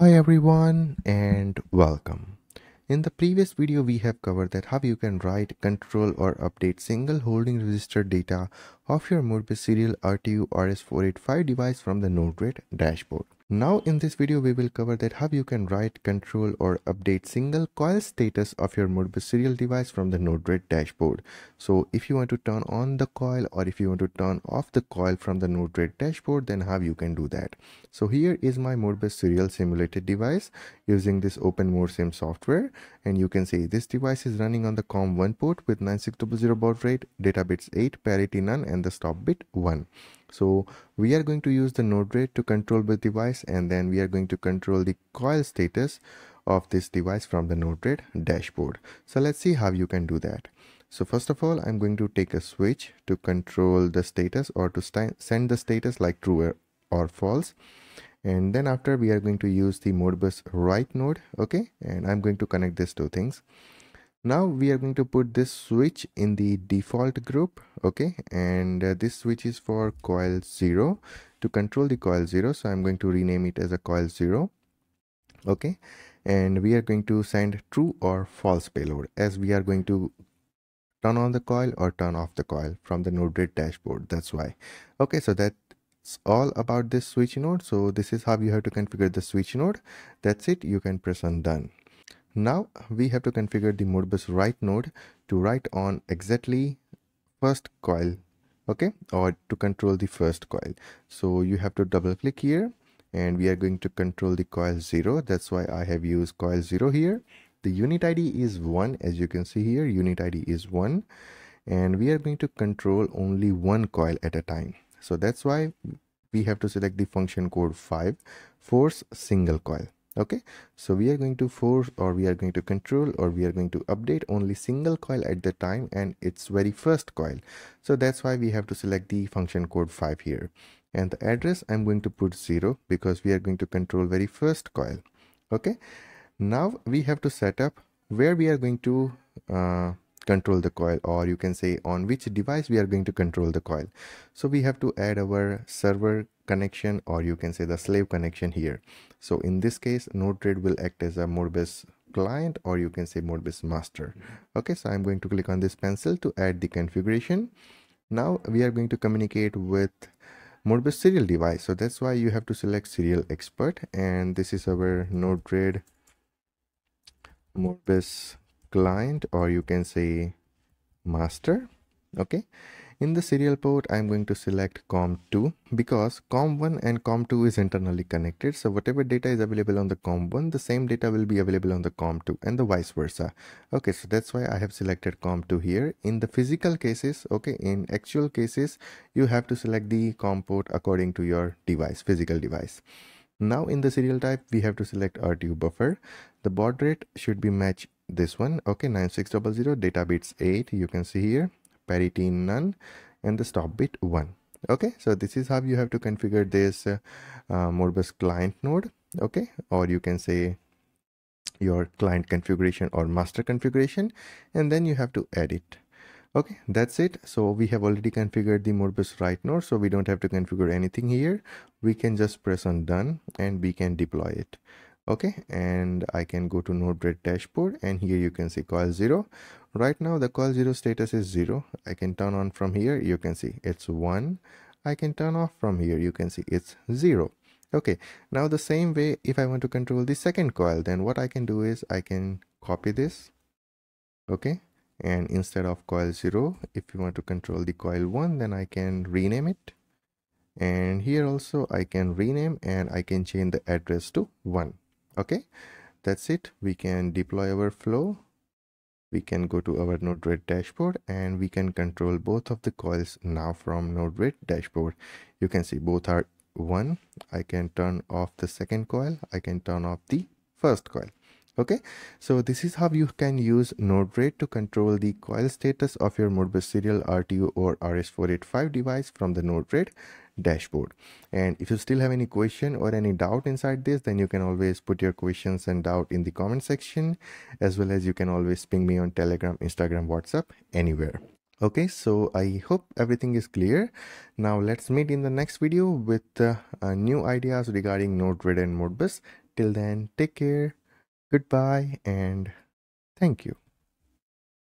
Hi everyone and welcome. In the previous video we have covered that how you can write, control or update single holding register data of your Modbus serial RTU RS485 device from the Node-RED dashboard. Now in this video we will cover that how you can write, control or update single coil status of your Modbus serial device from the Node-RED dashboard. So if you want to turn on the coil or if you want to turn off the coil from the Node-RED dashboard then how you can do that. So here is my Modbus serial simulated device using this OpenModSim software and you can see this device is running on the COM1 port with 9600 baud rate, data bits 8, parity none and the stop bit 1 so we are going to use the Node-RED to control the device and then we are going to control the coil status of this device from the Node-RED dashboard. So let's see how you can do that. So first of all i'm going to take a switch to control the status or to send the status like true or, or false. And then after we are going to use the modbus write node okay? And i'm going to connect these two things now we are going to put this switch in the default group okay? And uh, this switch is for coil 0 to control the coil 0 so i'm going to rename it as a coil 0 okay? And we are going to send true or false payload as we are going to turn on the coil or turn off the coil from the node-red dashboard that's why. Okay so that's all about this switch node. So this is how you have to configure the switch node. That's it. You can press on done now we have to configure the Modbus write node to write on exactly first coil okay? Or to control the first coil. So you have to double click here and we are going to control the coil 0 that's why I have used coil 0 here. The unit ID is 1 as you can see here unit ID is 1 and we are going to control only one coil at a time. So that's why we have to select the function code 5 force single coil okay? So we are going to force or we are going to control or we are going to update only single coil at the time and its very first coil. So that's why we have to select the function code 5 here. And the address i'm going to put 0 because we are going to control very first coil. Okay? Now we have to set up where we are going to uh, control the coil or you can say on which device we are going to control the coil. So we have to add our server connection or you can say the slave connection here. So in this case node-red will act as a modbus client or you can say modbus master. Okay so i'm going to click on this pencil to add the configuration. Now we are going to communicate with modbus serial device. So that's why you have to select serial expert. And this is our node-red modbus client or you can say master. Okay in the serial port i'm going to select com2 because com1 and com2 is internally connected. So whatever data is available on the com1 the same data will be available on the com2 and the vice versa. Okay so that's why i have selected com2 here. In the physical cases okay in actual cases you have to select the com port according to your device physical device. Now in the serial type we have to select rtu buffer. The baud rate should be matched this one. Okay 9600 data bits 8 you can see here parity none and the stop bit 1 okay so this is how you have to configure this uh, uh, modbus client node. Okay or you can say your client configuration or master configuration and then you have to edit. Okay that's it. So we have already configured the modbus write node so we don't have to configure anything here. We can just press on done and we can deploy it okay and i can go to node-red dashboard and here you can see coil 0 right now the coil 0 status is 0 i can turn on from here you can see it's 1 i can turn off from here you can see it's 0 okay now the same way if i want to control the second coil then what i can do is i can copy this okay? And instead of coil 0 if you want to control the coil 1 then i can rename it. And here also i can rename and i can change the address to 1 okay that's it. We can deploy our flow. We can go to our node-red dashboard and we can control both of the coils now from node-red dashboard. You can see both are one. I can turn off the second coil. I can turn off the first coil okay? So this is how you can use node-red to control the coil status of your modbus serial rtu or rs485 device from the node-red dashboard. And if you still have any question or any doubt inside this then you can always put your questions and doubt in the comment section as well as you can always ping me on telegram instagram whatsapp anywhere. Okay? So i hope everything is clear. Now let's meet in the next video with uh, uh, new ideas regarding node-red and modbus. Till then take care goodbye and thank you